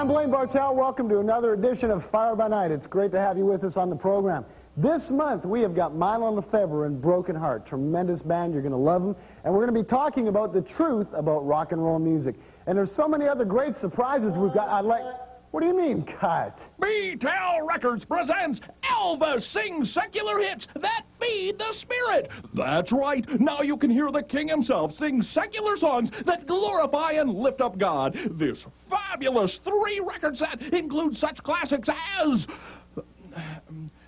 I'm Blaine Bartell. Welcome to another edition of Fire by Nite. It's great to have you with us on the program. This month, we have got Mylon LeFevre and Broken Heart. Tremendous band. You're going to love them. And we're going to be talking about the truth about rock and roll music. And there's so many other great surprises we've got. I'd like... What do you mean, cut? B-Tel Records presents Elvis sings secular hits that feed the spirit. That's right. Now you can hear the king himself sing secular songs that glorify and lift up God. This fabulous three-record set includes such classics as...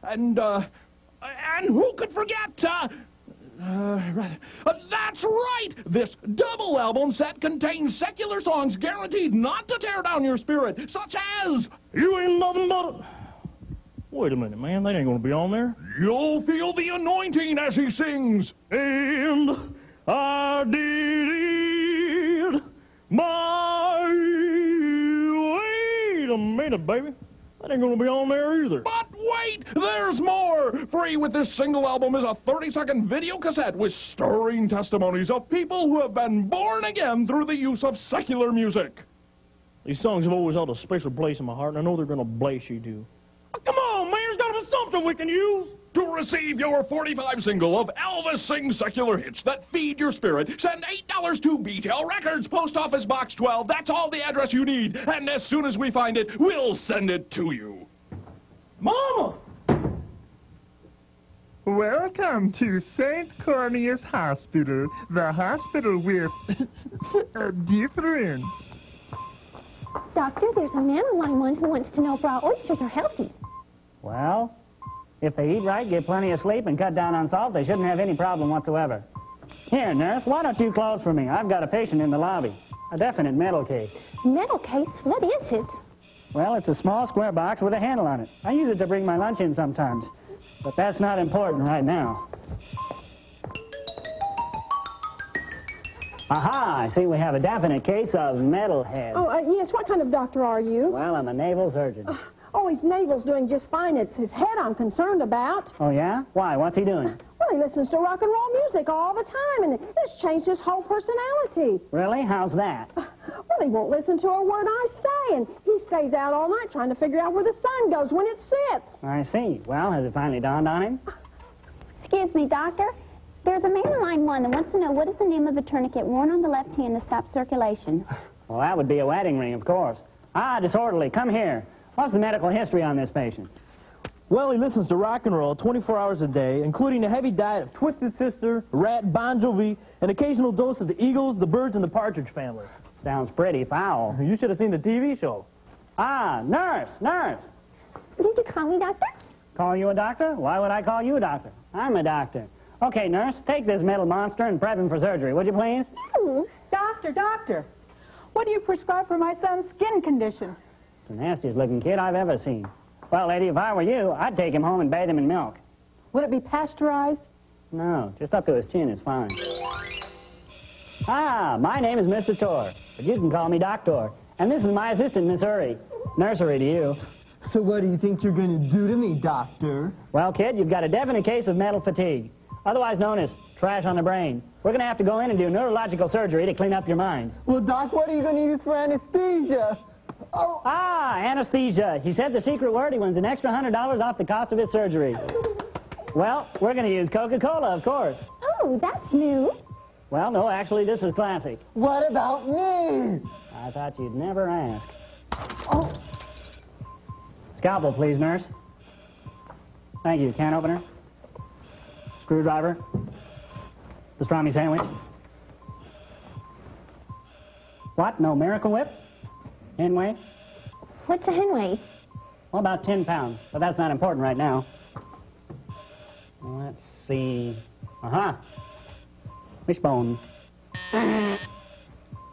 And, uh... And who could forget, uh... Uh, uh, that's right! This double album set contains secular songs guaranteed not to tear down your spirit, such as You Ain't Nothing But a... Wait a minute, man. That ain't gonna be on there. You'll Feel the Anointing as he sings. And I did my... Wait a minute, baby. That ain't gonna be on there either. But wait, there's more! Free with this single album is a 30-second video cassette with stirring testimonies of people who have been born again through the use of secular music. These songs have always held a special place in my heart, and I know they're gonna bless you too. Oh, come on. There's gotta be something we can use. To receive your 45 single of Elvis Sings Secular Hits that feed your spirit, send $8 to B-Tel Records, Post Office Box 12. That's all the address you need. And as soon as we find it, we'll send it to you. Mama! Welcome to St. Cornelius Hospital, the hospital with a difference. Doctor, there's a man on line one who wants to know if raw oysters are healthy. Well, if they eat right, get plenty of sleep, and cut down on salt, they shouldn't have any problem whatsoever. Here, nurse, why don't you close for me? I've got a patient in the lobby. A definite metal case. Metal case? What is it? Well, it's a small square box with a handle on it. I use it to bring my lunch in sometimes. But that's not important right now. Aha, I see we have a definite case of metalhead. Oh, uh, yes, what kind of doctor are you? Well, I'm a naval surgeon. Oh, his navel's doing just fine. It's his head I'm concerned about. Oh, yeah? Why? What's he doing? Well, he listens to rock and roll music all the time, and it's changed his whole personality. Really? How's that? Well, he won't listen to a word I say, and he stays out all night trying to figure out where the sun goes when it sets. I see. Well, has it finally dawned on him? Excuse me, doctor. There's a man in line one that wants to know what is the name of a tourniquet worn on the left hand to stop circulation. Well, that would be a wedding ring, of course. Ah, disorderly, come here. What's the medical history on this patient? Well, he listens to rock and roll 24 hours a day, including a heavy diet of Twisted Sister, Ratt, Bon Jovi, an occasional dose of the Eagles, the Byrds, and the Partridge Family. Sounds pretty foul. You should have seen the TV show. Ah, nurse, nurse. Did you call me, doctor? Call you a doctor? Why would I call you a doctor? I'm a doctor. Okay, nurse, take this metal monster and prep him for surgery, would you please? Hmm. Doctor, doctor, what do you prescribe for my son's skin condition? It's the nastiest looking kid I've ever seen. Well, lady, if I were you, I'd take him home and bathe him in milk. Would it be pasteurized? No, just up to his chin is fine. Ah, my name is Mr. Tor, but you can call me Doctor. And this is my assistant, Miss Uri. Nursery to you. So what do you think you're going to do to me, doctor? Well, kid, you've got a definite case of mental fatigue, otherwise known as trash on the brain. We're going to have to go in and do neurological surgery to clean up your mind. Well, doc, what are you going to use for anesthesia? Oh. Ah, anesthesia. He said the secret word. He wins an extra $100 off the cost of his surgery. Well, we're going to use Coca-Cola, of course. Oh, that's new. Well, no, actually, this is classic. What about me? I thought you'd never ask. Oh. Scalpel, please, nurse. Thank you. Can opener. Screwdriver. Pastrami sandwich. What? No miracle whip? Hen weight? What's a hen weight? Well, about 10 pounds, but that's not important right now. Let's see. Uh-huh. Wishbone.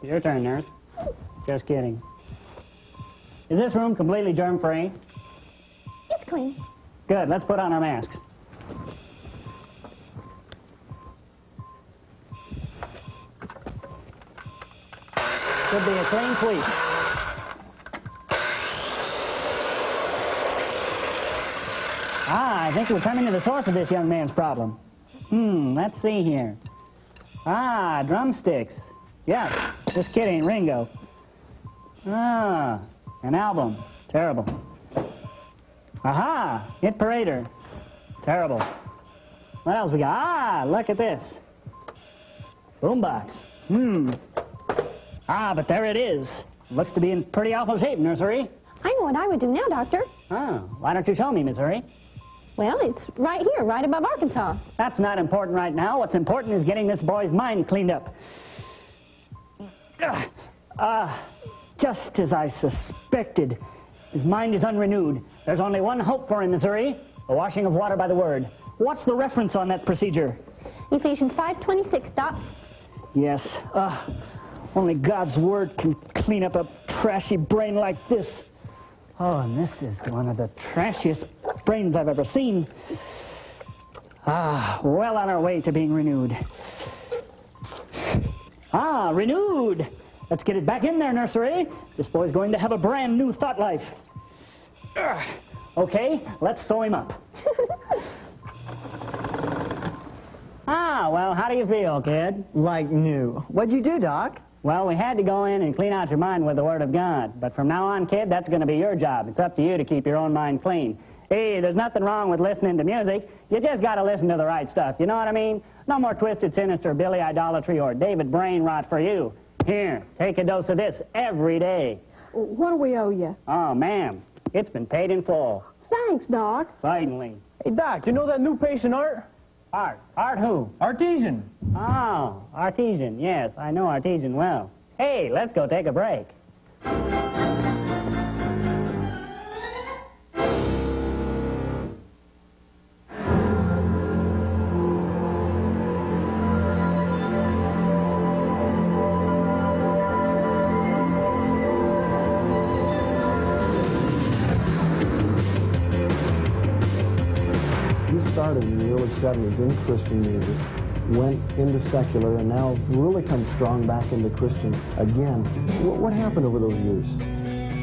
Your turn, nurse. Just kidding. Is this room completely germ-free? It's clean. Good. Let's put on our masks. Should be a clean sweep. Ah, I think we're coming to the source of this young man's problem. Hmm, let's see here. Ah, drumsticks. Yeah, this kid ain't Ringo. Ah, An album. Terrible. Aha! Hit parader. Terrible. What else we got? Ah, look at this. Boombox. Hmm. Ah, but there it is. Looks to be in pretty awful shape, nursery. I know what I would do now, Doctor. Oh, why don't you show me, Missouri? Well, it's right here, right above Arkansas. That's not important right now. What's important is getting this boy's mind cleaned up. Ah, uh, just as I suspected. His mind is unrenewed. There's only one hope for him, Missouri. The washing of water by the word. What's the reference on that procedure? Ephesians 5.26, Doc. Yes. Uh, only God's word can clean up a trashy brain like this. Oh, and this is one of the trashiest brains I've ever seen. Ah, well on our way to being renewed. Ah, renewed! Let's get it back in there, nursery. This boy's going to have a brand new thought life. Ugh. Okay, let's sew him up. ah, well, how do you feel, kid? Like new. What'd you do, Doc? Well, we had to go in and clean out your mind with the Word of God. But from now on, kid, that's going to be your job. It's up to you to keep your own mind clean. Hey, there's nothing wrong with listening to music. You just got to listen to the right stuff. You know what I mean? No more twisted, sinister Billy idolatry or David brain rot for you. Here, take a dose of this every day. What do we owe you? Oh, ma'am, it's been paid in full. Thanks, Doc. Finally. Hey, Doc, you know that new patient, Art? Art. Art who? Artesian. Oh, Artesian. Yes, I know Artesian well. Hey, let's go take a break. Early 70s in Christian music, went into secular, and now really come strong back into Christian again. What, what happened over those years?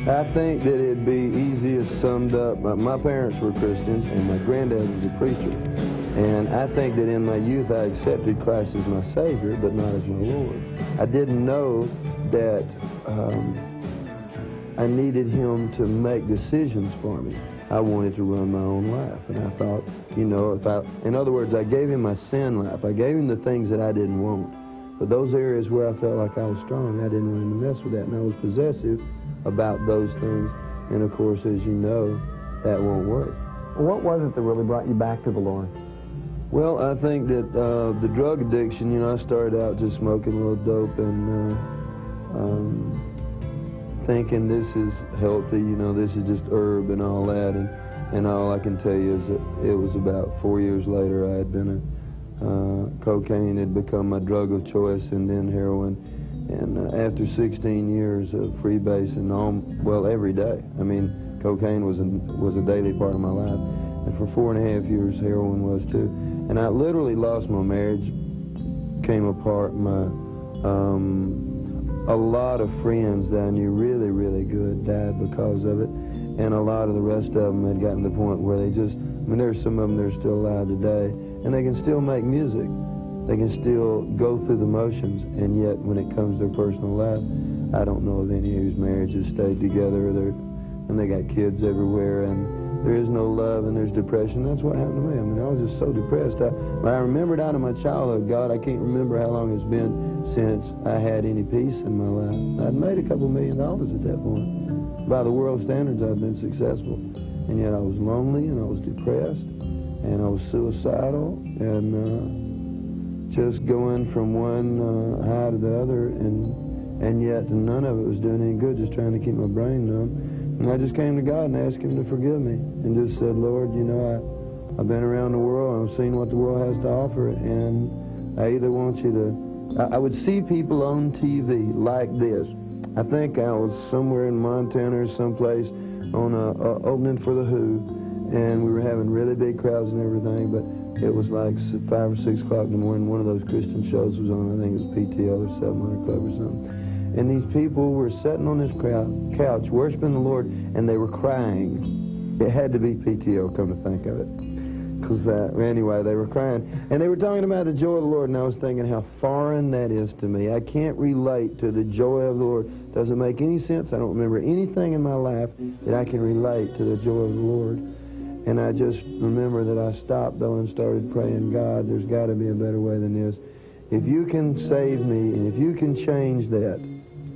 I think that it'd be easiest summed up. My, my parents were Christians, and my granddad was a preacher. And I think that in my youth I accepted Christ as my Savior, but not as my Lord. I didn't know that um, I needed Him to make decisions for me. I wanted to run my own life, and I thought, you know, if I, in other words, I gave Him my sin life. I gave Him the things that I didn't want. But those areas where I felt like I was strong, I didn't want Him to mess with that, and I was possessive about those things. And of course, as you know, that won't work. What was it that really brought you back to the Lord? Well, I think that uh, the drug addiction, you know, I started out just smoking a little dope and uh, um, thinking this is healthy, you know, this is just herb and all that. And, and all I can tell you is that it was about four years later I had been a, uh, cocaine had become my drug of choice and then heroin. And uh, after 16 years of freebasing, all, well, every day, I mean, cocaine was a, was a daily part of my life. And for four and a half years, heroin was too. And I literally lost my marriage, came apart. My um, a lot of friends that I knew really, really good died because of it, and a lot of the rest of them had gotten to the point where they just. I mean, there's some of them that are still alive today, and they can still make music. They can still go through the motions, and yet when it comes to their personal life, I don't know of any whose marriages stayed together, they're, and they got kids everywhere, and there is no love, and there's depression. That's what happened to me. I mean, I was just so depressed. I, I remembered out of my childhood, God, I can't remember how long it's been since I had any peace in my life. I'd made a couple million dollars at that point. By the world standards, I'd been successful, and yet I was lonely, and I was depressed, and I was suicidal, and. Uh, just going from one uh, high to the other, and and yet none of it was doing any good, just trying to keep my brain numb. And I just came to God and asked Him to forgive me, and just said, Lord, you know, I, I've been around the world, and I've seen what the world has to offer, and I either want you to, I, would see people on TV like this. I think I was somewhere in Montana or someplace on a, a opening for the Who, and we were having really big crowds and everything, but it was like five or six o'clock in the morning. One of those Christian shows was on. I think it was PTL or 700 Club or something. And these people were sitting on this couch, worshiping the Lord, and they were crying. It had to be PTL, come to think of it. Because that, uh, anyway, they were crying. And they were talking about the joy of the Lord, and I was thinking how foreign that is to me. I can't relate to the joy of the Lord. Doesn't make any sense. I don't remember anything in my life that I can relate to the joy of the Lord. And I just remember that I stopped, though, and started praying, God, there's got to be a better way than this. If you can save me, and if you can change that.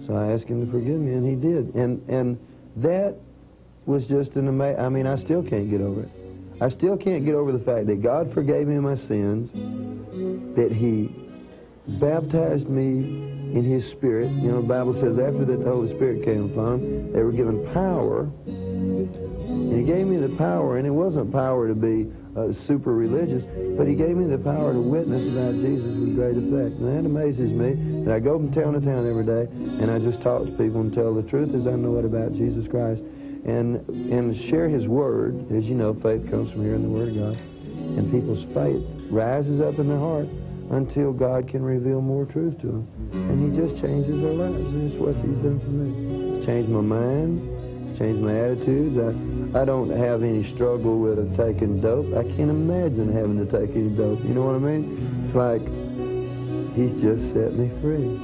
So I asked him to forgive me, and he did. And, and that was just an amazing, I mean, I still can't get over it. I still can't get over the fact that God forgave me my sins, that he baptized me in his spirit. You know, the Bible says after that the Holy Spirit came upon them, they were given power. And he gave me the power, and it wasn't power to be uh, super religious, but he gave me the power to witness about Jesus with great effect. And that amazes me that I go from town to town every day, and I just talk to people and tell the truth as I know it about Jesus Christ and and share his word. As you know, faith comes from hearing the word of God. And people's faith rises up in their heart until God can reveal more truth to them. And he just changes their lives. And it's what he's done for me. Changed my mind. Changed my attitudes. I, I don't have any struggle with taking dope. I can't imagine having to take any dope. You know what I mean? It's like he's just set me free.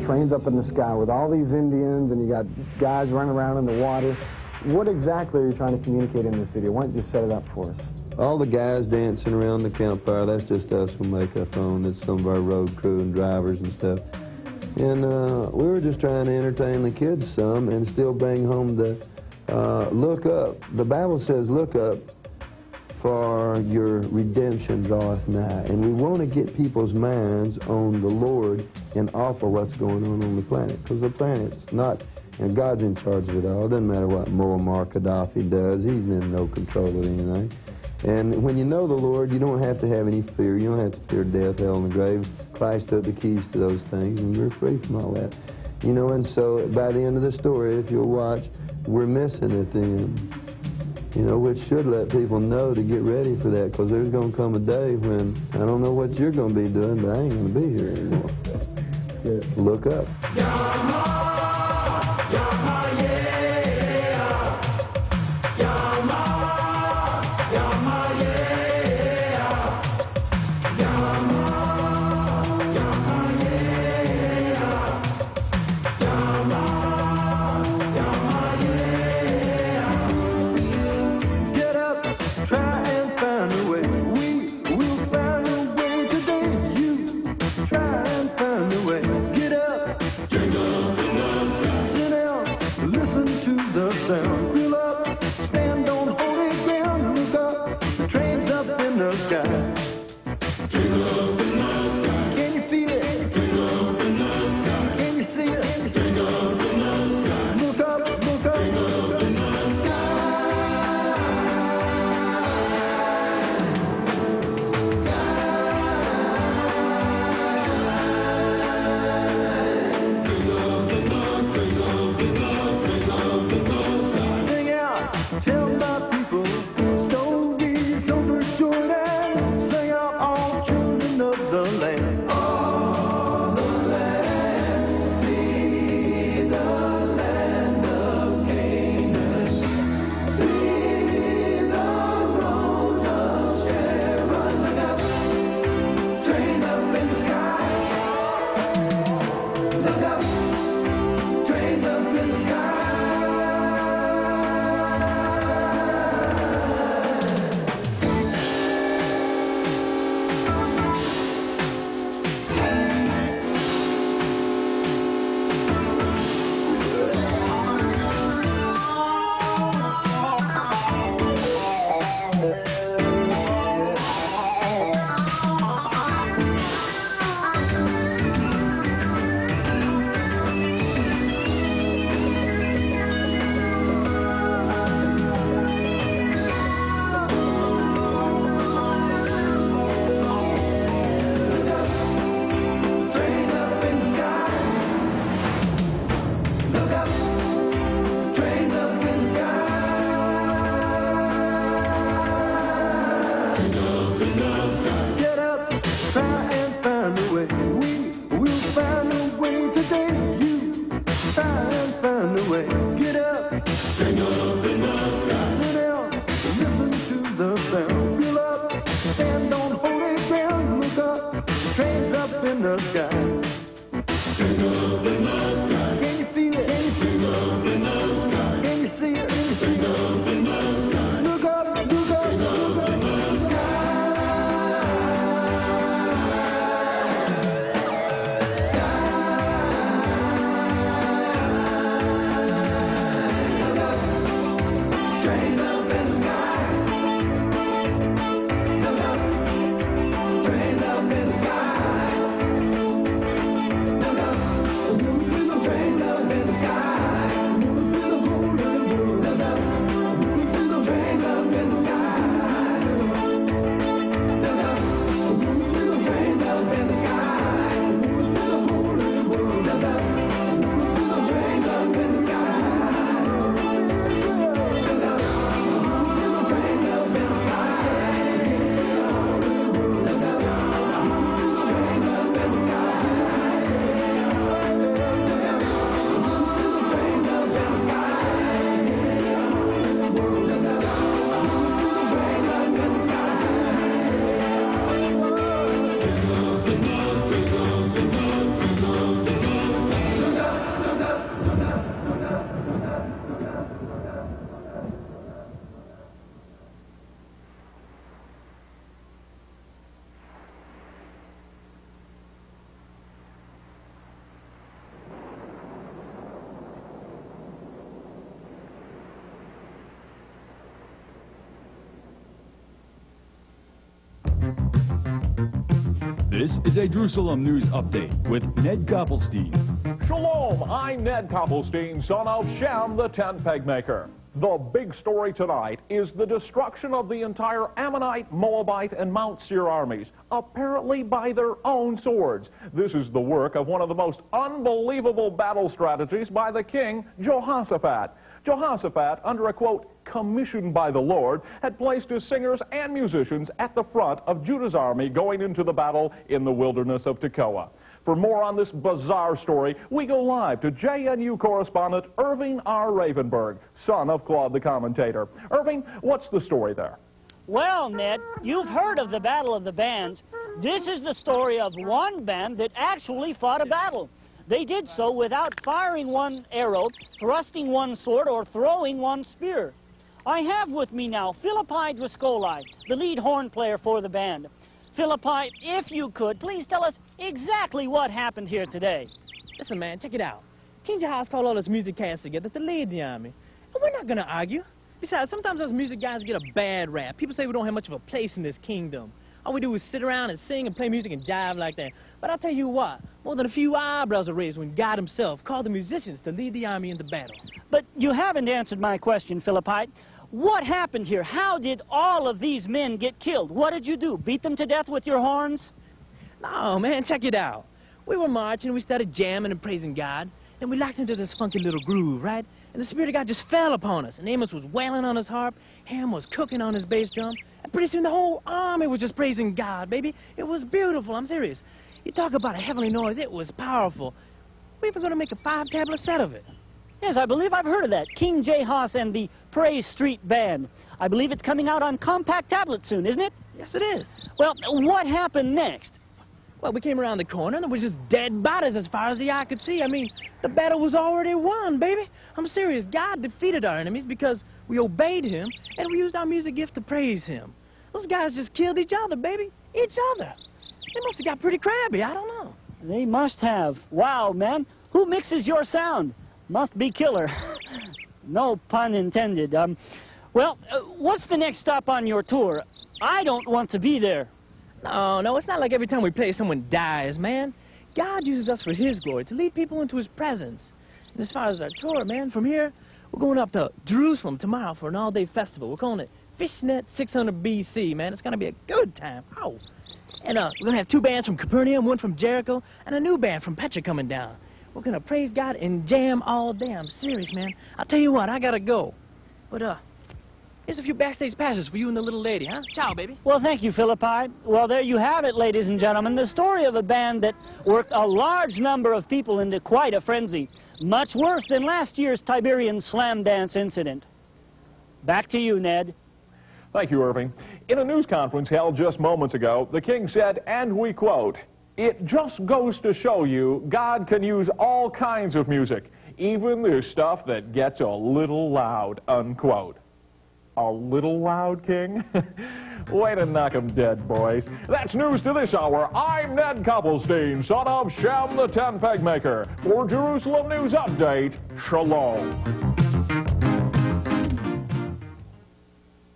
Trains Up in the Sky with all these Indians and you got guys running around in the water. What exactly are you trying to communicate in this video? Why don't you set it up for us? All the guys dancing around the campfire, that's just us with makeup on. That's some of our road crew and drivers and stuff. And uh, we were just trying to entertain the kids some and still bring home the uh, look up. The Bible says, look up for your redemption draweth nigh. And we want to get people's minds on the Lord and off of what's going on on the planet. Because the planet's not, and God's in charge of it all. It doesn't matter what Muammar Gaddafi does. He's in no control of anything. And when you know the Lord, you don't have to have any fear. You don't have to fear death, hell, and the grave. Christ took the keys to those things, and we're free from all that. You know, and so by the end of the story, if you'll watch, we're missing at the end. You know, which should let people know to get ready for that, because there's going to come a day when I don't know what you're going to be doing, but I ain't going to be here anymore. Look up. This is a Jerusalem News Update with Ned Koppelstein. Shalom, I'm Ned Koppelstein, son of Shem, the tent peg maker. The big story tonight is the destruction of the entire Ammonite, Moabite, and Mount Seir armies, apparently by their own swords. This is the work of one of the most unbelievable battle strategies by the king, Jehoshaphat. Jehoshaphat, under a quote, commissioned by the Lord, had placed his singers and musicians at the front of Judah's army going into the battle in the wilderness of Tekoa. For more on this bizarre story, we go live to JNU correspondent Irving R. Ravenberg, son of Claude the commentator. Irving, what's the story there? Well, Ned, you've heard of the Battle of the Bands. This is the story of one band that actually fought a battle. They did so without firing one arrow, thrusting one sword, or throwing one spear. I have with me now Philippi Driscoll, the lead horn player for the band. Philippi, if you could, please tell us exactly what happened here today. Listen, man, check it out. King Jahaz called all his music cast together to lead the army. And we're not gonna argue. Besides, sometimes us music guys get a bad rap. People say we don't have much of a place in this kingdom. All we do is sit around and sing and play music and jive like that. But I'll tell you what, more than a few eyebrows are raised when God himself called the musicians to lead the army into battle. But you haven't answered my question, Philippi. What happened here? How did all of these men get killed? What did you do? Beat them to death with your horns? No, man, check it out. We were marching, we started jamming and praising God. Then we locked into this funky little groove, right? And the Spirit of God just fell upon us. And Amos was wailing on his harp, Ham was cooking on his bass drum, and pretty soon the whole army was just praising God, baby. It was beautiful, I'm serious. You talk about a heavenly noise, it was powerful. We're even gonna make a five-tablet set of it. Yes, I believe I've heard of that. King J. Haas and the Praise Street Band. I believe it's coming out on compact tablet soon, isn't it? Yes, it is. Well, what happened next? Well, we came around the corner and there was just dead bodies as far as the eye could see. I mean, the battle was already won, baby. I'm serious. God defeated our enemies because we obeyed him and we used our music gift to praise him. Those guys just killed each other, baby. Each other. They must have got pretty crabby. I don't know. They must have. Wow, man. Who mixes your sound? Must be killer. no pun intended. Um, well, uh, what's the next stop on your tour? I don't want to be there. No, no, it's not like every time we play someone dies, man. God uses us for his glory, to lead people into his presence. And as far as our tour, man, from here, we're going up to Jerusalem tomorrow for an all-day festival. We're calling it Fishnet 600 BC, man. It's going to be a good time. Oh. And uh, we're going to have two bands from Capernaum, one from Jericho, and a new band from Petra coming down. We're going to praise God and jam all day. I'm serious, man. I'll tell you what, I got to go. But, uh, here's a few backstage passes for you and the little lady, huh? Ciao, baby. Well, thank you, Philippi. Well, there you have it, ladies and gentlemen. The story of a band that worked a large number of people into quite a frenzy. Much worse than last year's Tiberian slam dance incident. Back to you, Ned. Thank you, Irving. In a news conference held just moments ago, the king said, and we quote, It just goes to show you God can use all kinds of music, even the stuff that gets a little loud, unquote. A little loud, King? Way to knock 'em dead, boys. That's news to this hour. I'm Ned Cobblestein, son of Shem the Ten Peg Maker. For Jerusalem News Update, Shalom.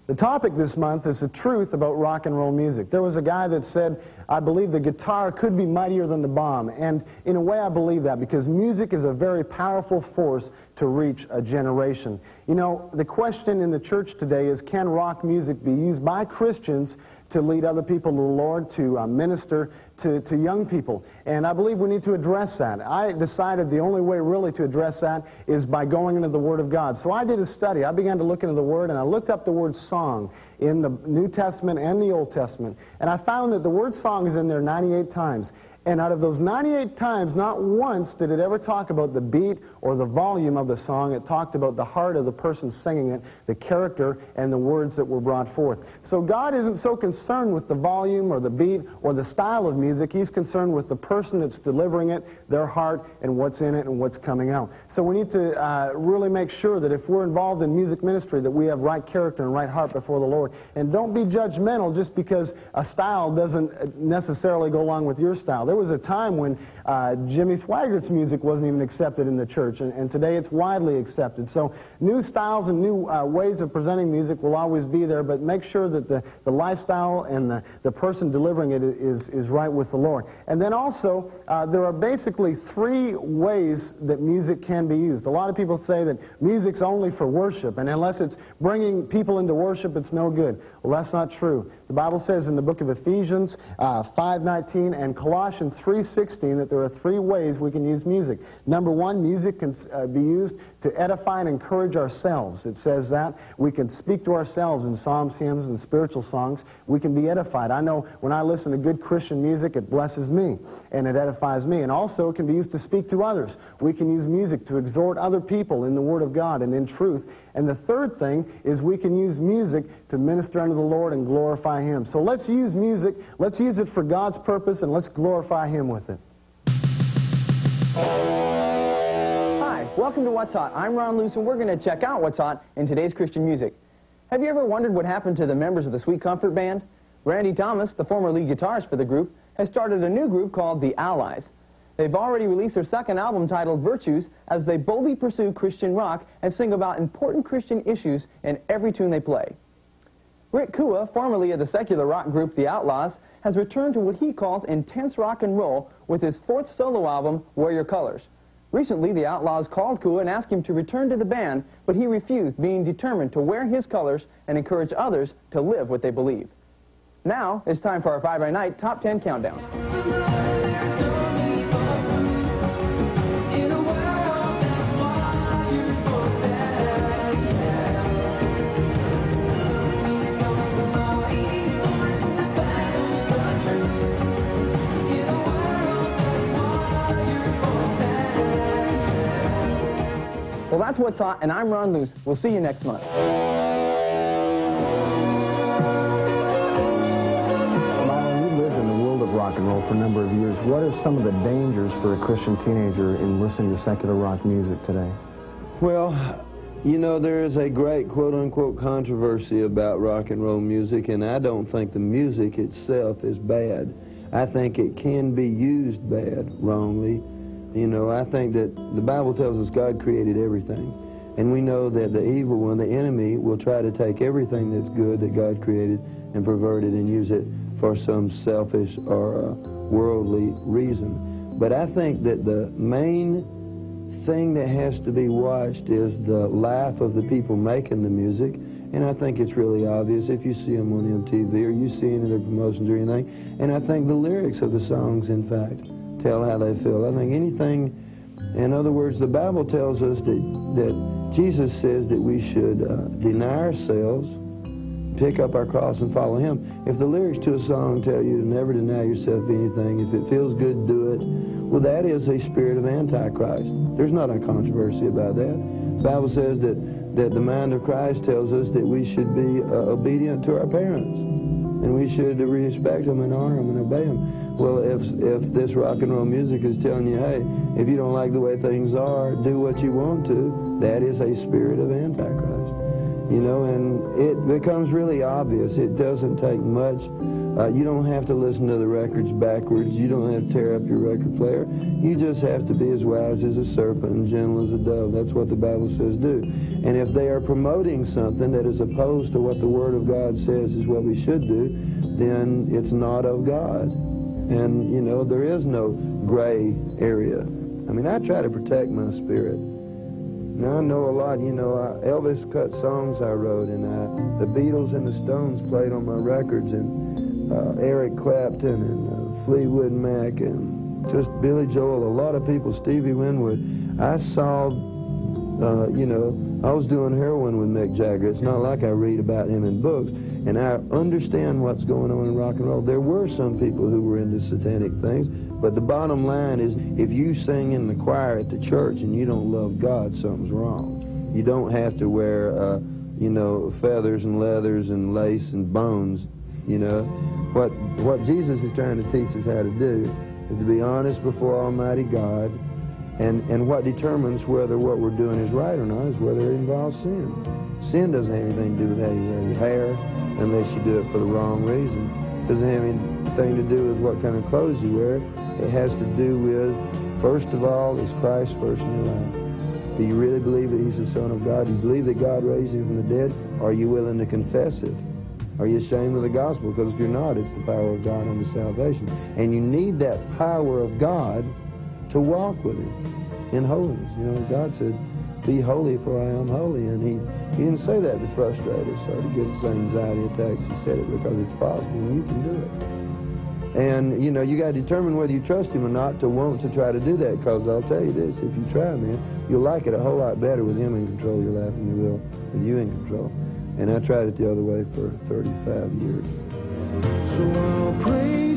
The topic this month is the truth about rock and roll music. There was a guy that said, I believe the guitar could be mightier than the bomb. And in a way, I believe that because music is a very powerful force to reach a generation. You know, the question in the church today is can rock music be used by Christians to lead other people to the Lord, to uh, minister to, to young people? And I believe we need to address that. I decided the only way really to address that is by going into the Word of God. So I did a study. I began to look into the Word and I looked up the word song in the New Testament and the Old Testament. And I found that the word song is in there 98 times. And out of those 98 times, not once did it ever talk about the beat or the volume of the song. It talked about the heart of the person singing it, the character, and the words that were brought forth. So God isn't so concerned with the volume or the beat or the style of music. He's concerned with the person that's delivering it, their heart, and what's in it and what's coming out. So we need to uh, really make sure that if we're involved in music ministry, that we have right character and right heart before the Lord. And don't be judgmental just because a style doesn't necessarily go along with your style. There was a time when uh, Jimmy Swaggart's music wasn't even accepted in the church, and, and today it's widely accepted. So new styles and new uh, ways of presenting music will always be there, but make sure that the, the lifestyle and the, the person delivering it is, is right with the Lord. And then also, uh, there are basically three ways that music can be used. A lot of people say that music's only for worship, and unless it's bringing people into worship, it's no good. Well, that's not true. The Bible says in the book of Ephesians uh, 5.19 and Colossians 3.16 that there are three ways we can use music. Number one, music can uh, be used to edify and encourage ourselves. It says that. We can speak to ourselves in psalms, hymns, and spiritual songs. We can be edified. I know when I listen to good Christian music, it blesses me and it edifies me. And also it can be used to speak to others. We can use music to exhort other people in the Word of God and in truth. And the third thing is we can use music to minister unto the Lord and glorify Him. So let's use music, let's use it for God's purpose, and let's glorify Him with it. Hi, welcome to What's Hot. I'm Ron Luce, and we're going to check out what's hot in today's Christian music. Have you ever wondered what happened to the members of the Sweet Comfort Band? Randy Thomas, the former lead guitarist for the group, has started a new group called The Allies. They've already released their second album titled Virtues as they boldly pursue Christian rock and sing about important Christian issues in every tune they play. Rick Cua, formerly of the secular rock group The Outlaws, has returned to what he calls intense rock and roll with his fourth solo album, Wear Your Colors. Recently, The Outlaws called Cua and asked him to return to the band, but he refused, being determined to wear his colors and encourage others to live what they believe. Now, it's time for our Fire by Nite Top 10 Countdown. Well, that's what's hot, and I'm Ron Luce. We'll see you next month. Mylon, you lived in the world of rock and roll for a number of years. What are some of the dangers for a Christian teenager in listening to secular rock music today? Well, you know, there is a great quote-unquote controversy about rock and roll music, and I don't think the music itself is bad. I think it can be used bad, wrongly. You know, I think that the Bible tells us God created everything. And we know that the evil one, the enemy, will try to take everything that's good that God created and pervert it and use it for some selfish or uh, worldly reason. But I think that the main thing that has to be watched is the life of the people making the music. And I think it's really obvious if you see them on MTV or you see any of their promotions or anything. And I think the lyrics of the songs, in fact, tell how they feel. I think anything, in other words, the Bible tells us that, that Jesus says that we should uh, deny ourselves, pick up our cross and follow him. If the lyrics to a song tell you to never deny yourself anything, if it feels good, do it, well, that is a spirit of Antichrist. There's not a controversy about that. The Bible says that, that the mind of Christ tells us that we should be uh, obedient to our parents, and we should respect them and honor them and obey them. Well, if, if this rock and roll music is telling you, hey, if you don't like the way things are, do what you want to, that is a spirit of Antichrist. You know, and it becomes really obvious. It doesn't take much. Uh, you don't have to listen to the records backwards. You don't have to tear up your record player. You just have to be as wise as a serpent and gentle as a dove. That's what the Bible says do. And if they are promoting something that is opposed to what the Word of God says is what we should do, then it's not of God. And, you know, there is no gray area. I mean, I try to protect my spirit. Now, I know a lot, you know, I, Elvis cut songs I wrote, and I, the Beatles and the Stones played on my records, and uh, Eric Clapton and uh, Fleetwood Mac, and just Billy Joel, a lot of people, Stevie Winwood. I saw, uh, you know, I was doing heroin with Mick Jagger. It's not like I read about him in books, and I understand what's going on in rock and roll. There were some people who were into satanic things, but the bottom line is if you sing in the choir at the church and you don't love God, something's wrong. You don't have to wear, uh, you know, feathers and leathers and lace and bones, you know. What, what Jesus is trying to teach us how to do is to be honest before Almighty God, and, and what determines whether what we're doing is right or not is whether it involves sin. Sin doesn't have anything to do with how you wear your hair unless you do it for the wrong reason. It doesn't have anything to do with what kind of clothes you wear. It has to do with, first of all, is Christ first in your life? Do you really believe that he's the Son of God? Do you believe that God raised him from the dead? Are you willing to confess it? Are you ashamed of the gospel? Because if you're not, it's the power of God unto salvation. And you need that power of God to walk with him in holiness. You know, God said, be holy for I am holy. And he, he didn't say that to frustrate us or to give us anxiety attacks. He said it because it's possible and you can do it. And, you know, you got to determine whether you trust him or not to want to try to do that because I'll tell you this, if you try, man, you'll like it a whole lot better with him in control of your life than you will with you in control. And I tried it the other way for 35 years. So I'll praise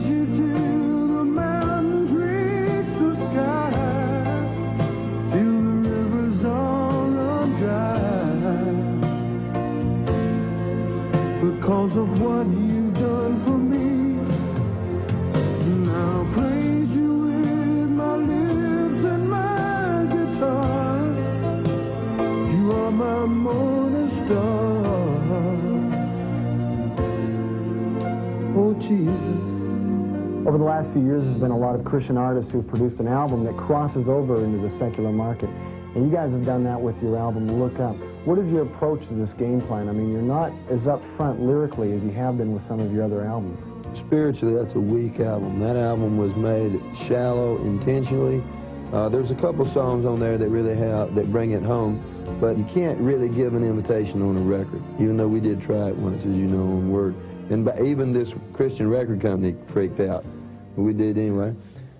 Over the last few years, there's been a lot of Christian artists who've produced an album that crosses over into the secular market. And you guys have done that with your album, Look Up. What is your approach to this game plan? I mean, you're not as upfront lyrically as you have been with some of your other albums. Spiritually, that's a weak album. That album was made shallow intentionally. Uh, there's a couple songs on there that really have that bring it home, but you can't really give an invitation on a record. Even though we did try it once, as you know, on Word, and by, even this Christian record company freaked out. We did anyway.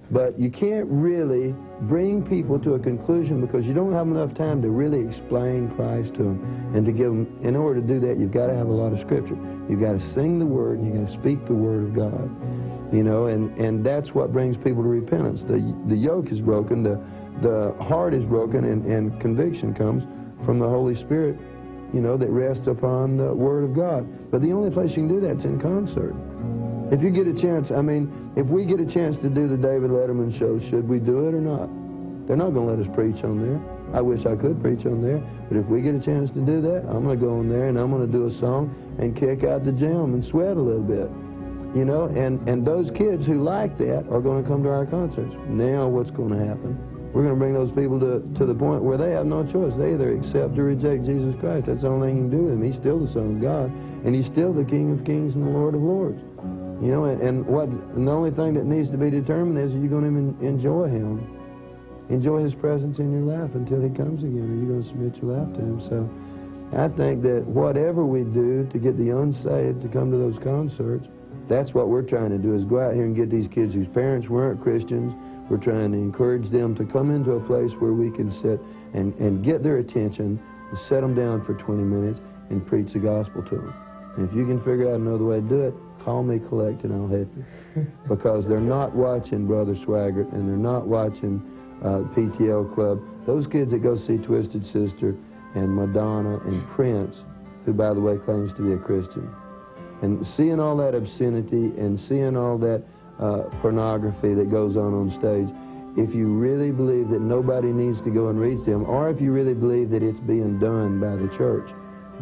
But you can't really bring people to a conclusion because you don't have enough time to really explain Christ to them. And to give them, in order to do that, you've got to have a lot of scripture. You've got to sing the word and you've got to speak the word of God. You know, and, and that's what brings people to repentance. The, the yoke is broken, the, the heart is broken, and, and conviction comes from the Holy Spirit, you know, that rests upon the word of God. But the only place you can do that is in concert. If you get a chance, I mean, if we get a chance to do the David Letterman show, should we do it or not? They're not going to let us preach on there. I wish I could preach on there, but if we get a chance to do that, I'm going to go on there and I'm going to do a song and kick out the gym and sweat a little bit. You know, and, and those kids who like that are going to come to our concerts. Now what's going to happen? We're going to bring those people to, to the point where they have no choice. They either accept or reject Jesus Christ. That's the only thing you can do with him. He's still the Son of God, and he's still the King of kings and the Lord of lords. You know, and, what the only thing that needs to be determined is are you going to enjoy him? Enjoy his presence in your life until he comes again. Are you going to submit your life to him? So I think that whatever we do to get the unsaved to come to those concerts, that's what we're trying to do is go out here and get these kids whose parents weren't Christians. We're trying to encourage them to come into a place where we can sit and, and get their attention, and set them down for 20 minutes, and preach the gospel to them. And if you can figure out another way to do it, call me collect and I'll help you. because they're not watching Brother Swaggart and they're not watching uh, PTL Club. Those kids that go see Twisted Sister and Madonna and Prince, who by the way claims to be a Christian, and seeing all that obscenity and seeing all that uh, pornography that goes on on stage. If you really believe that nobody needs to go and reach them, or if you really believe that it's being done by the church,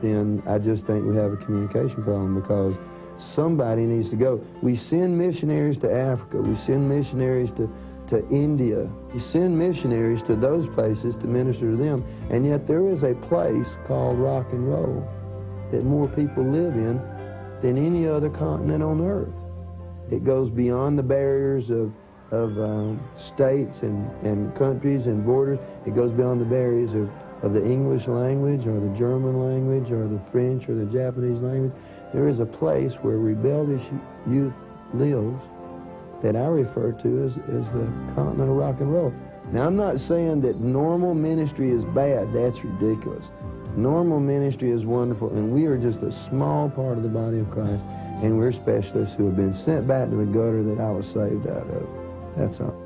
then I just think we have a communication problem because somebody needs to go. We send missionaries to Africa. We send missionaries to, to India. We send missionaries to those places to minister to them. And yet there is a place called rock and roll that more people live in than any other continent on earth. It goes beyond the barriers of, of um, states and, and countries and borders. It goes beyond the barriers of, of the English language or the German language or the French or the Japanese language. There is a place where rebellious youth lives that I refer to as, as the continent of rock and roll. Now, I'm not saying that normal ministry is bad. That's ridiculous. Normal ministry is wonderful, and we are just a small part of the body of Christ, and we're specialists who have been sent back to the gutter that I was saved out of. That's all.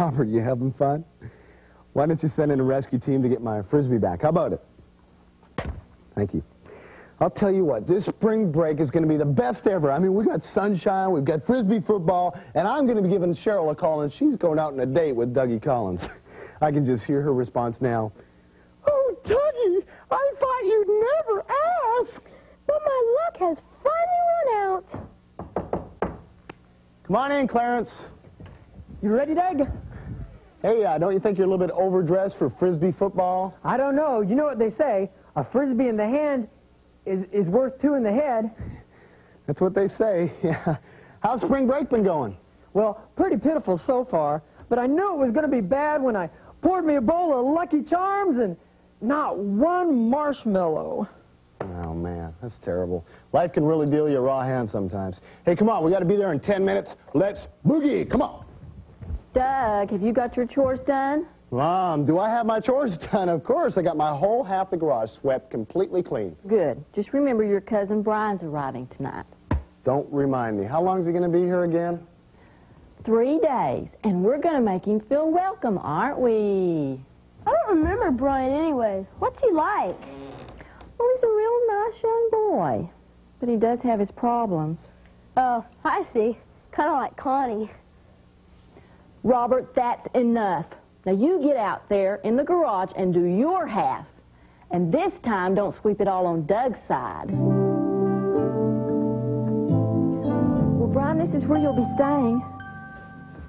Robert, you having fun? Why don't you send in a rescue team to get my frisbee back? How about it? Thank you. I'll tell you what, this spring break is going to be the best ever. I mean, we've got sunshine, we've got frisbee football, and I'm going to be giving Cheryl a call, and she's going out on a date with Dougie Collins. I can just hear her response now. Oh, Dougie, I thought you'd never ask. But my luck has finally run out. Come on in, Clarence. You ready, Doug? Hey, uh, don't you think you're a little bit overdressed for frisbee football? I don't know. You know what they say? A frisbee in the hand is, is worth two in the head. That's what they say. Yeah. How's spring break been going? Well, pretty pitiful so far, but I knew it was going to be bad when I poured me a bowl of Lucky Charms and not one marshmallow. Oh, man, that's terrible. Life can really deal you a raw hand sometimes. Hey, come on, we got to be there in 10 minutes. Let's boogie. Come on. Doug, have you got your chores done? Mom, do I have my chores done? Of course. I got my whole half the garage swept completely clean. Good. Just remember your cousin Brian's arriving tonight. Don't remind me. How long is he going to be here again? Three days, and we're going to make him feel welcome, aren't we? I don't remember Brian anyways. What's he like? Well, he's a real nice young boy, but he does have his problems. Oh, I see. Kind of like Connie. Robert, that's enough. Now you get out there in the garage and do your half. And this time, don't sweep it all on Doug's side. Well, Brian, this is where you'll be staying.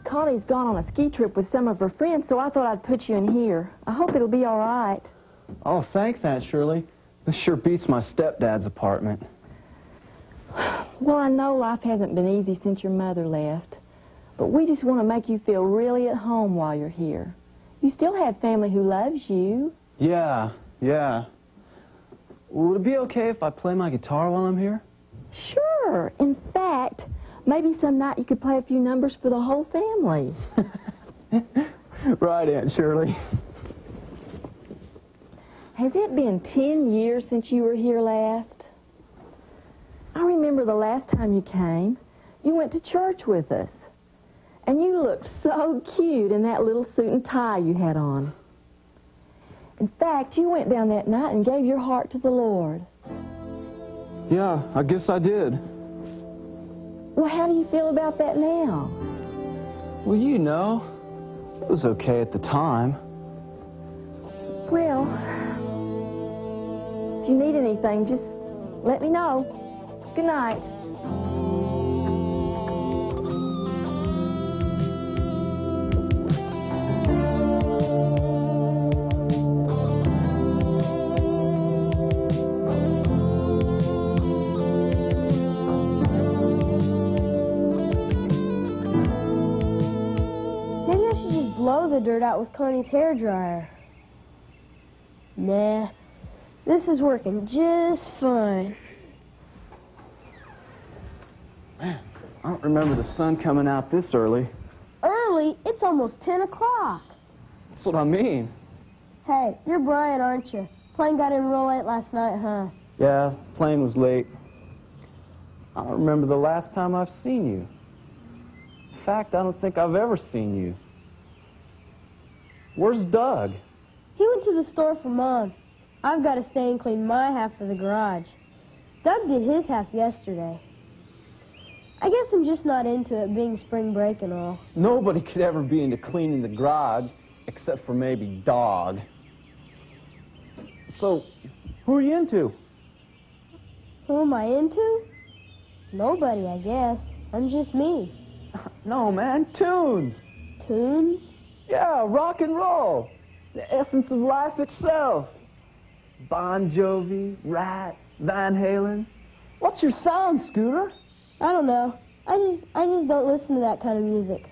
Connie's gone on a ski trip with some of her friends, so I thought I'd put you in here. I hope it'll be all right. Oh, thanks, Aunt Shirley. This sure beats my stepdad's apartment. Well, I know life hasn't been easy since your mother left, but we just want to make you feel really at home while you're here. You still have family who loves you. Yeah, yeah. Would it be okay if I play my guitar while I'm here? Sure. In fact, maybe some night you could play a few numbers for the whole family. Right, Aunt Shirley. Has it been 10 years since you were here last? I remember the last time you came, you went to church with us. And you looked so cute in that little suit and tie you had on. In fact, you went down that night and gave your heart to the Lord. Yeah, I guess I did. Well, how do you feel about that now? Well, you know, it was okay at the time. Well, if you need anything, just let me know. Good night. Dirt out with Connie's hair dryer. Nah, this is working just fine. Man, I don't remember the sun coming out this early. Early? It's almost 10 o'clock. That's what I mean. Hey, you're Brian, aren't you? Plane got in real late last night, huh? Yeah, plane was late. I don't remember the last time I've seen you. In fact, I don't think I've ever seen you. Where's Doug? He went to the store for Mom. I've got to stay and clean my half of the garage. Doug did his half yesterday. I guess I'm just not into it being spring break and all. Nobody could ever be into cleaning the garage, except for maybe Dog. So, who are you into? Who am I into? Nobody, I guess. I'm just me. No, man, tunes. Tunes? Yeah, rock and roll. The essence of life itself. Bon Jovi, Ratt, Van Halen. What's your sound, Scooter? I don't know. I just I just don't listen to that kind of music.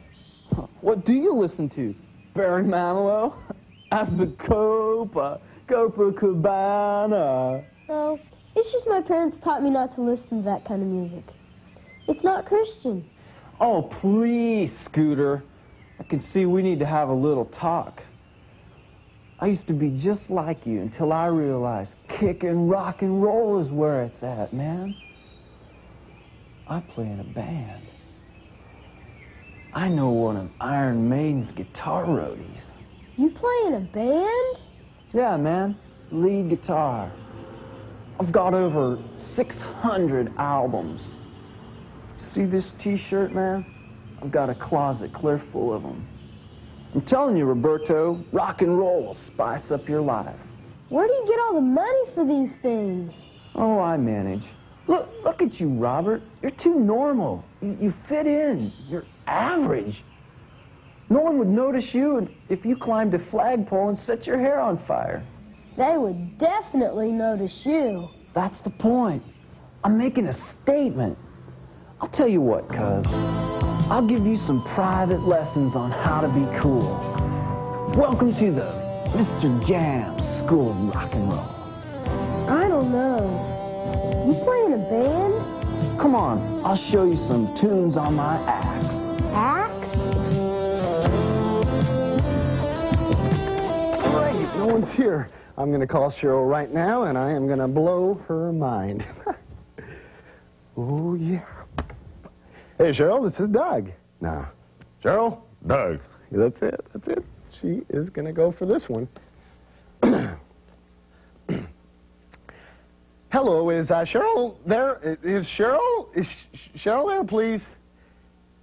What do you listen to? Barry Manilow? As the Copa, Copacabana. No, it's just my parents taught me not to listen to that kind of music. It's not Christian. Oh, please, Scooter. I can see we need to have a little talk. I used to be just like you until I realized kicking rock and roll is where it's at, man. I play in a band. I know one of Iron Maiden's guitar roadies. You play in a band? Yeah, man. Lead guitar. I've got over 600 albums. See this t-shirt, man? I've got a closet clear full of them. I'm telling you, Roberto, rock and roll will spice up your life. Where do you get all the money for these things? Oh, I manage. Look, look at you, Robert. You're too normal. You, you fit in. You're average. No one would notice you if you climbed a flagpole and set your hair on fire. They would definitely notice you. That's the point. I'm making a statement. I'll tell you what, cuz. I'll give you some private lessons on how to be cool. Welcome to the Mr. Jam School of Rock and Roll. I don't know. You play in a band? Come on, I'll show you some tunes on my axe. Axe? Great, no one's here. I'm going to call Cheryl right now, and I am going to blow her mind. oh, yeah. Hey, Cheryl, this is Doug. Nah. Cheryl? Doug. That's it. That's it. She is going to go for this one. Hello, is uh, Cheryl there? Is Cheryl? Is Cheryl there, please?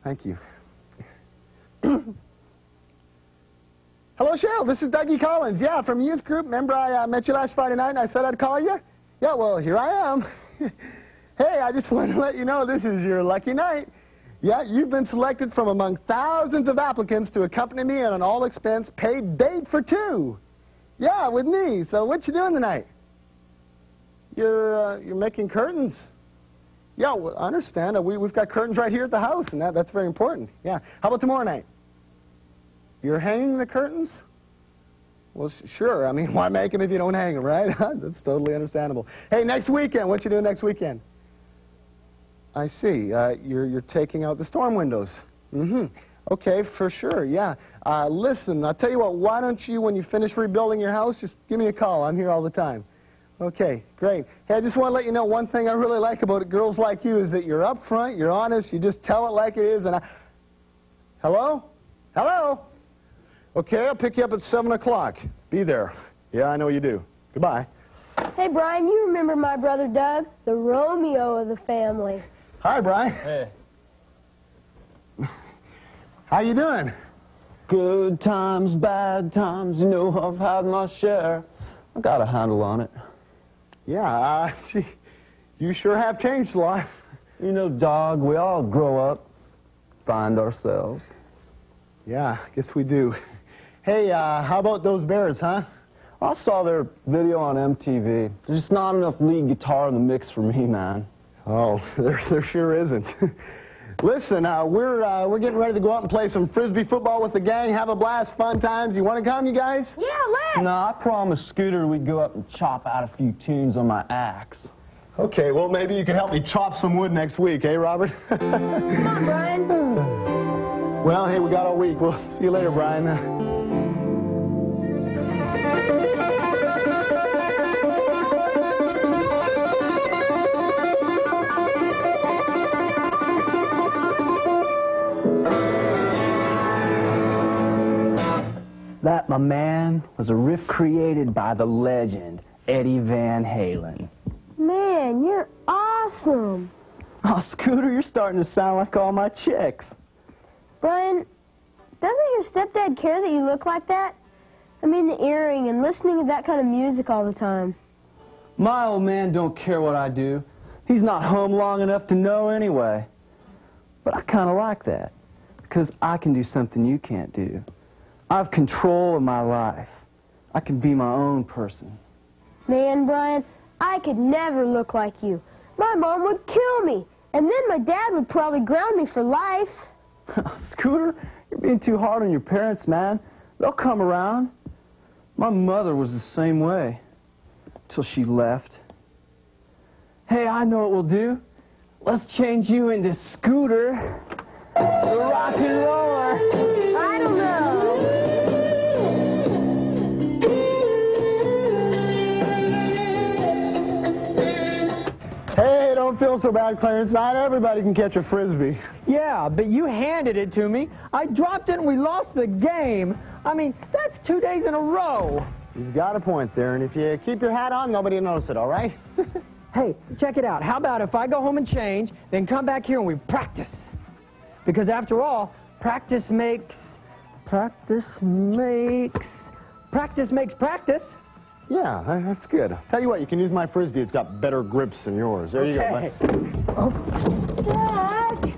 Thank you. Hello, Cheryl. This is Dougie Collins. Yeah, from youth group. Remember I uh, met you last Friday night and I said I'd call you? Yeah, well, here I am. hey, I just wanted to let you know this is your lucky night. Yeah, you've been selected from among thousands of applicants to accompany me on an all-expense paid date for two. Yeah, with me. So what you doing tonight? You're, uh, you're making curtains. Yeah, well, I understand. We, we've got curtains right here at the house, and that, that's very important. Yeah. How about tomorrow night? You're hanging the curtains? Well, sure. I mean, why make them if you don't hang them, right? That's totally understandable. Hey, next weekend, what you doing next weekend? I see. Uh, you're, you're taking out the storm windows. Mm-hmm. Okay, for sure, yeah. Uh, listen, I'll tell you what, why don't you, when you finish rebuilding your house, just give me a call. I'm here all the time. Okay, great. Hey, I just want to let you know one thing I really like about girls like you is that you're upfront, you're honest, you just tell it like it is, and I... Hello? Hello? Okay, I'll pick you up at 7 o'clock. Be there. Yeah, I know you do. Goodbye. Hey, Brian, you remember my brother Doug? The Romeo of the family. Hi, Brian. Hey. How you doing? Good times, bad times, you know I've had my share. I got a handle on it. Yeah, uh, gee, you sure have changed a lot. You know, dog, we all grow up, find ourselves. Yeah, I guess we do. Hey, uh, how about those bears, huh? I saw their video on MTV. There's just not enough lead guitar in the mix for me, man. Oh, there, there sure isn't. Listen, uh, we're uh, we're getting ready to go out and play some frisbee football with the gang. Have a blast, fun times. You want to come, you guys? Yeah, let's. No, I promised Scooter we'd go up and chop out a few tunes on my axe. Okay, well maybe you can help me chop some wood next week, eh, Robert? Come on, Brian. well, hey, we got all week. We'll see you later, Brian. That, my man, was a riff created by the legend, Eddie Van Halen. Man, you're awesome. Oh, Scooter, you're starting to sound like all my chicks. Brian, doesn't your stepdad care that you look like that? I mean, the earring and listening to that kind of music all the time. My old man don't care what I do. He's not home long enough to know anyway. But I kind of like that, because I can do something you can't do. I have control of my life. I can be my own person. Man, Brian, I could never look like you. My mom would kill me, and then my dad would probably ground me for life. Scooter, you're being too hard on your parents, man. They'll come around. My mother was the same way, till she left. Hey, I know what we'll do. Let's change you into Scooter, the rock and roller. Don't feel so bad, Clarence. Not everybody can catch a frisbee. Yeah, but you handed it to me. I dropped it and we lost the game. I mean, that's two days in a row. You've got a point there, and if you keep your hat on, nobody will notice it, all right? Hey, check it out. How about if I go home and change, then come back here and we practice? Because after all, practice makes. Practice makes. Practice makes practice. Yeah, that's good. Tell you what, you can use my frisbee. It's got better grips than yours. There you Okay. go. bud. Dad!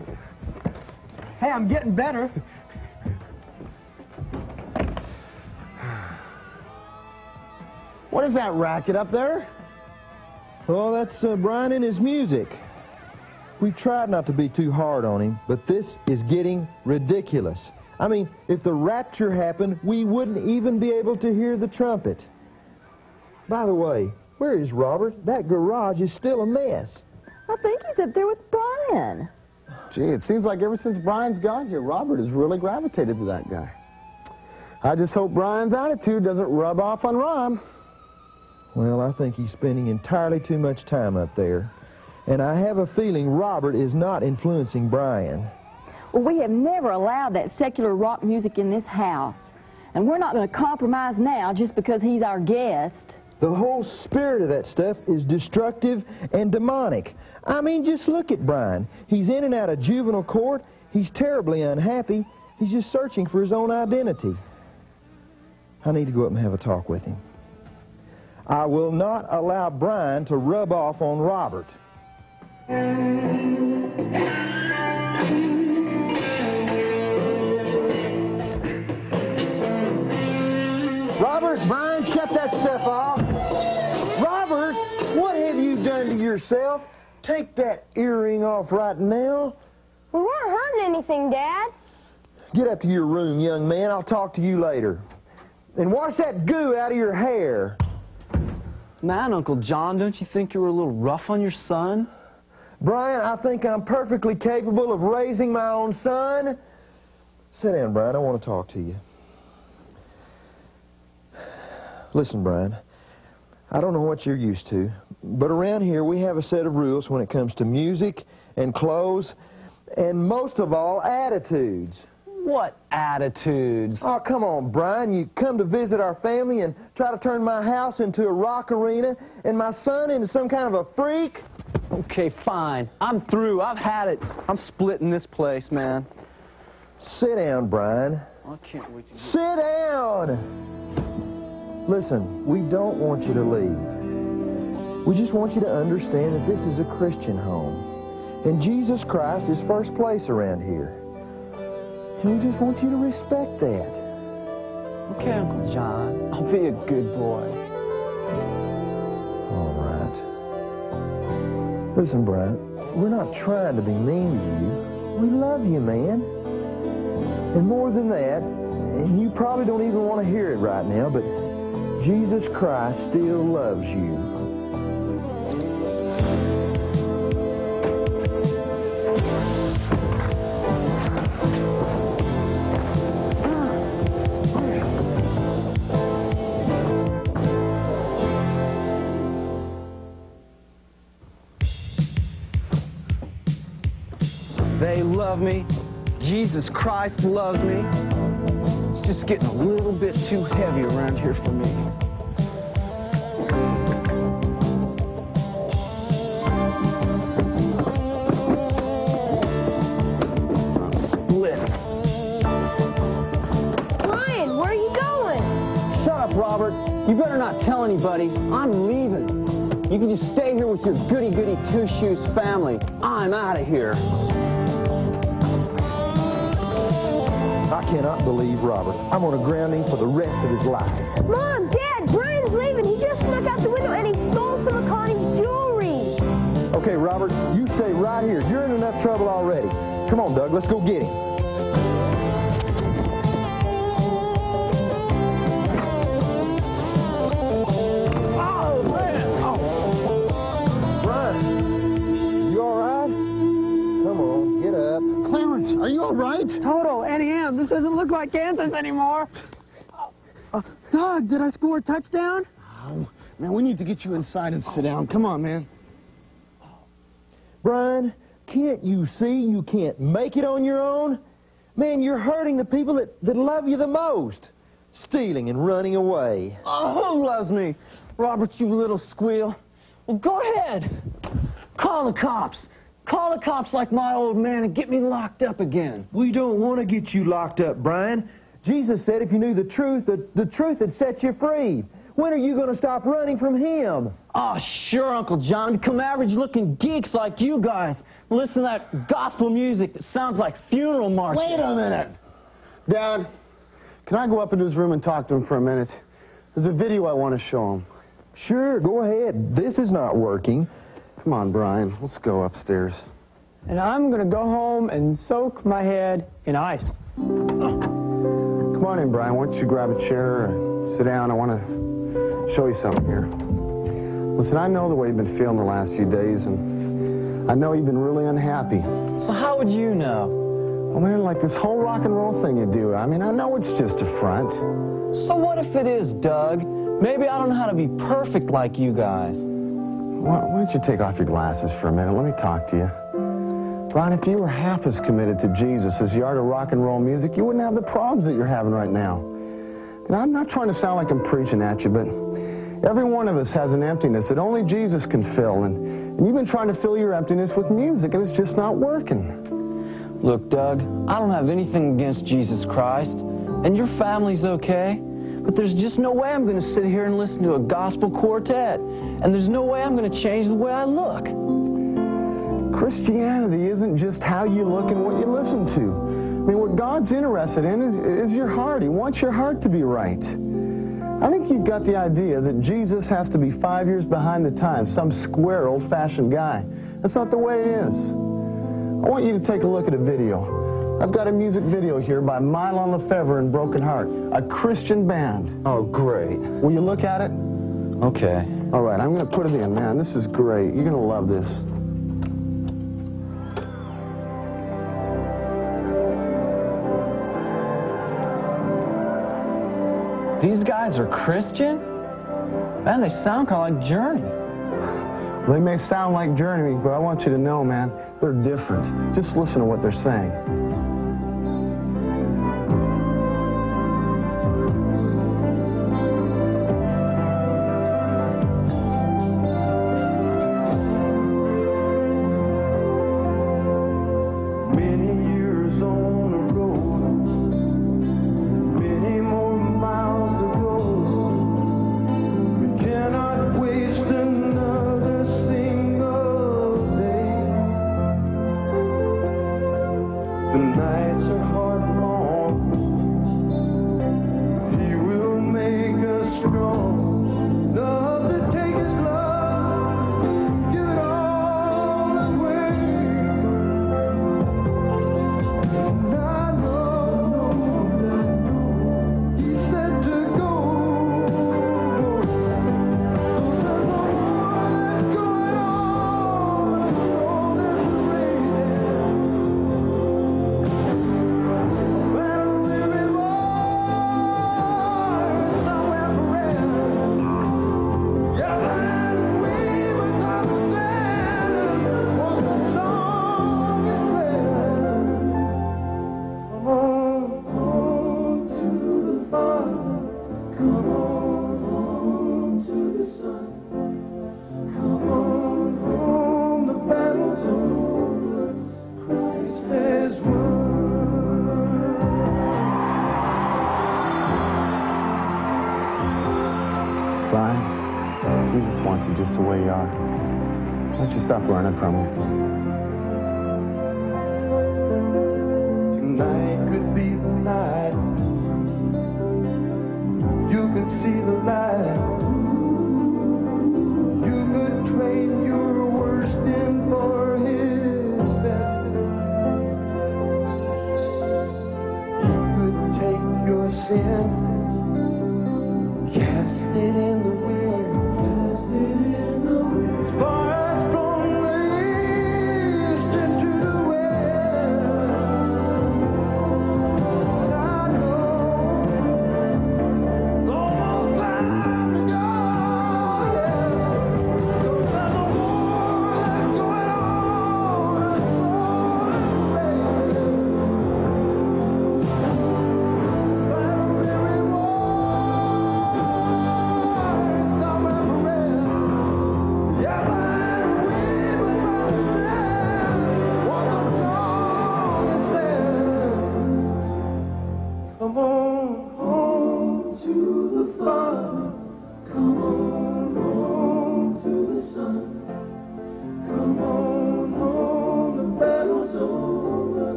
Hey, I'm getting better. What is that racket up there? Well, that's uh, Brian and his music. We tried not to be too hard on him, but this is getting ridiculous. I mean, if the rapture happened, we wouldn't even be able to hear the trumpet. By the way, where is Robert? That garage is still a mess. I think he's up there with Brian. Gee, it seems like ever since Brian's gone here, Robert has really gravitated to that guy. I just hope Brian's attitude doesn't rub off on Ron. Well, I think he's spending entirely too much time up there. And I have a feeling Robert is not influencing Brian. Well, we have never allowed that secular rock music in this house. And we're not going to compromise now just because he's our guest. The whole spirit of that stuff is destructive and demonic. I mean, just look at Brian. He's in and out of juvenile court. He's terribly unhappy. He's just searching for his own identity. I need to go up and have a talk with him. I will not allow Brian to rub off on Robert. Robert, Brian, shut that stuff off. Robert, what have you done to yourself? Take that earring off right now. We weren't hurting anything, Dad. Get up to your room, young man. I'll talk to you later. And wash that goo out of your hair. Man, Uncle John, don't you think you were a little rough on your son? Brian, I think I'm perfectly capable of raising my own son. Sit down, Brian. I want to talk to you. Listen, Brian, I don't know what you're used to, but around here we have a set of rules when it comes to music and clothes, and most of all, attitudes. What attitudes? Oh, come on, Brian. You come to visit our family and try to turn my house into a rock arena and my son into some kind of a freak? Okay, fine. I'm through. I've had it. I'm splitting this place, man. Sit down, Brian. I can't wait to Sit down! Listen, we don't want you to leave. We just want you to understand that this is a Christian home. And Jesus Christ is first place around here. And we just want you to respect that. Okay, Uncle John. I'll be a good boy. All right. Listen, Brian, we're not trying to be mean to you. we love you, man. And more than that, and you probably don't even want to hear it right now, but Jesus Christ still loves you. They love me. Jesus Christ loves me. It's just getting a little bit too heavy around here for me. I'm split. Brian, where are you going? Shut up, Robert. You better not tell anybody. I'm leaving. You can just stay here with your goody-goody two-shoes family. I'm out of here. Cannot believe Robert. I'm going to ground him for the rest of his life. Mom, Dad, Brian's leaving. He just snuck out the window and he stole some of Connie's jewelry. Okay, Robert, you stay right here. You're in enough trouble already. Come on, Doug, let's go get him. Oh, man. Oh. Brian, you all right? Come on, get up. Clarence, are you all right? Toto, M, this doesn't look like Kansas anymore. Uh, Doug, did I score a touchdown? Oh, man, we need to get you inside and sit down. Come on, man. Brian, can't you see you can't make it on your own? Man, you're hurting the people that, that love you the most. Stealing and running away. Oh, who loves me? Robert, you little squeal. Well, go ahead. Call the cops. Call the cops like my old man and get me locked up again. We don't want to get you locked up, Brian. Jesus said if you knew the truth, the, the truth would set you free. When are you going to stop running from him? Oh, sure, Uncle John. Become average-looking geeks like you guys. Listen to that gospel music that sounds like funeral marches. Wait a minute. Dad, can I go up into his room and talk to him for a minute? There's a video I want to show him. Sure, go ahead. This is not working. Come on, Brian. Let's go upstairs. And I'm going to go home and soak my head in ice. Come on in, Brian. Why don't you grab a chair and sit down? I want to show you something here. Listen, I know the way you've been feeling the last few days, and I know you've been really unhappy. So how would you know? Well, man, like this whole rock and roll thing you do, I mean, I know it's just a front. So what if it is, Doug? Maybe I don't know how to be perfect like you guys. Why, why don't you take off your glasses for a minute? Let me talk to you. Brian, if you were half as committed to Jesus as you are to rock and roll music, you wouldn't have the problems that you're having right now. And I'm not trying to sound like I'm preaching at you, but every one of us has an emptiness that only Jesus can fill. And, and you've been trying to fill your emptiness with music, and it's just not working. Look, Doug, I don't have anything against Jesus Christ, and your family's okay. But there's just no way I'm going to sit here and listen to a gospel quartet. And there's no way I'm going to change the way I look. Christianity isn't just how you look and what you listen to. I mean, what God's interested in is, is your heart. He wants your heart to be right. I think you've got the idea that Jesus has to be five years behind the times, some square, old-fashioned guy. That's not the way it is. I want you to take a look at a video. I've got a music video here by Mylon LeFevre and Broken Heart, a Christian band. Oh, great. Will you look at it? Okay. All right, I'm going to put it in. Man, this is great. You're going to love this. These guys are Christian? Man, they sound kind of like Journey. They may sound like Journey, but I want you to know, man, they're different. Just listen to what they're saying.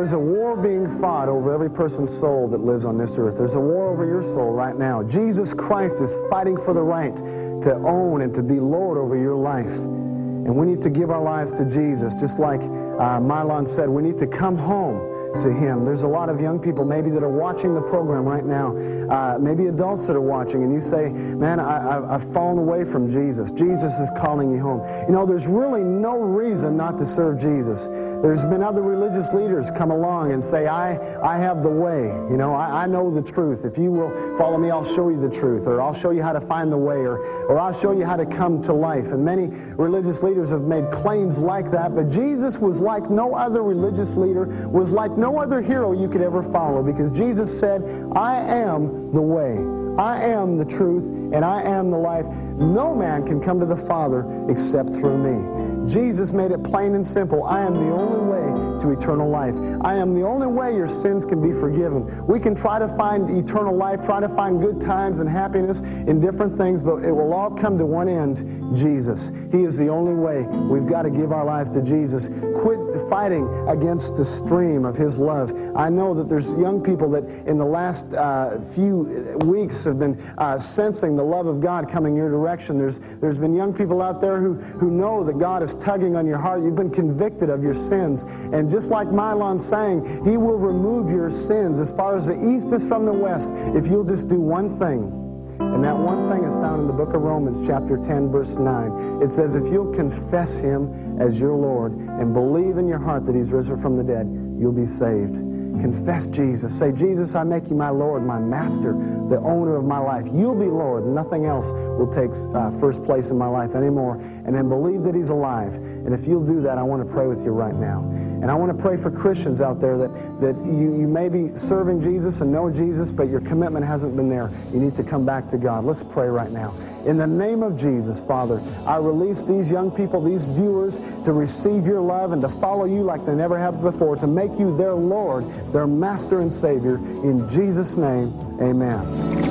You know, there is a war being fought over every person's soul that lives on this earth. There's a war over your soul right now. Jesus Christ is fighting for the right to own and to be Lord over your life. And we need to give our lives to Jesus. Just like uh, Mylon said, we need to come home to Him. There's a lot of young people maybe that are watching the program right now, uh, maybe adults that are watching, and you say, Man, I, I've fallen away from Jesus. Jesus is calling you home. You know, there's really no reason not to serve Jesus. There's been other religious leaders come along and say, I, I have the way. You know, I, I know the truth. If you will follow me, I'll show you the truth, or I'll show you how to find the way, or, or I'll show you how to come to life. And many religious leaders have made claims like that, but Jesus was like no other religious leader, was like no other hero you could ever follow, because Jesus said, I am the way. I am the truth and I am the life. No man can come to the Father except through me. Jesus made it plain and simple. I am the only way to eternal life. I am the only way your sins can be forgiven. We can try to find eternal life, try to find good times and happiness in different things, but it will all come to one end Jesus. He is the only way. We've got to give our lives to Jesus. Quit fighting against the stream of His love. I know that there's young people that in the last uh, few weeks have been uh, sensing the love of God coming your direction. There's, there's been young people out there who, who know that God is tugging on your heart. You've been convicted of your sins. And just like Mylon sang, He will remove your sins as far as the east is from the west if you'll just do one thing. And that one thing is found in the book of Romans, chapter 10, verse 9. It says, If you'll confess Him as your Lord and believe in your heart that He's risen from the dead, you'll be saved. Confess Jesus. Say, Jesus, I make you my Lord, my master, the owner of my life. You'll be Lord. Nothing else will take uh, first place in my life anymore. And then believe that He's alive. And if you'll do that, I want to pray with you right now. And I want to pray for Christians out there that, that you, you may be serving Jesus and know Jesus, but your commitment hasn't been there. You need to come back to God. Let's pray right now. In the name of Jesus, Father, I release these young people, these viewers, to receive your love and to follow you like they never have before, to make you their Lord, their Master and Savior. In Jesus' name, amen.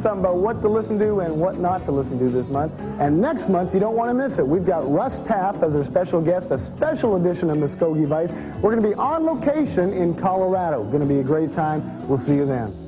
Something about what to listen to and what not to listen to this month. And next month, you don't want to miss it. We've got Russ Taff as our special guest, a special edition of Muskogee Vice. We're going to be on location in Colorado. Going to be a great time. We'll see you then.